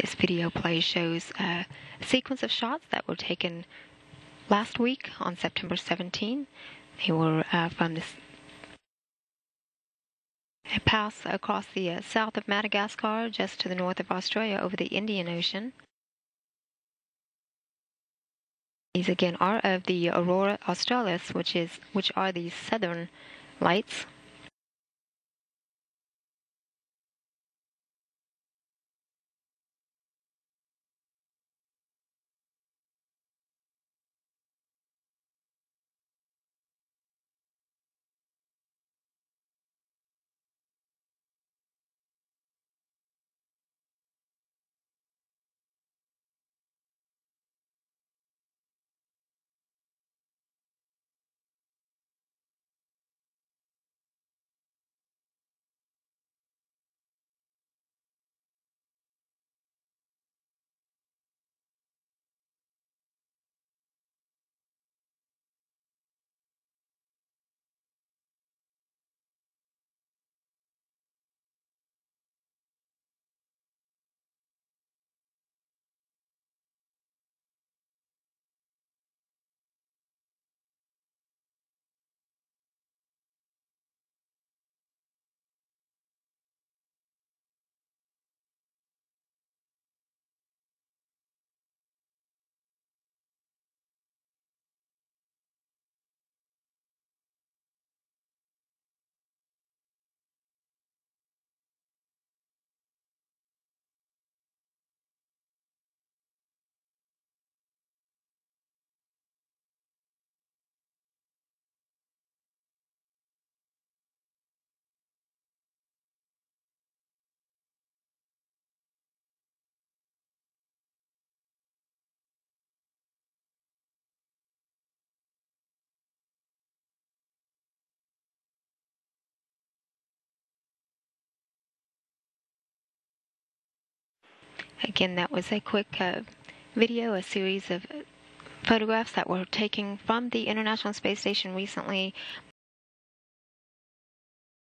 This video play shows a sequence of shots that were taken last week on September 17. They were uh, from this pass across the uh, south of Madagascar, just to the north of Australia, over the Indian Ocean. These again are of the aurora australis, which is which are the southern lights. Again, that was a quick uh, video, a series of photographs that were taken from the International Space Station recently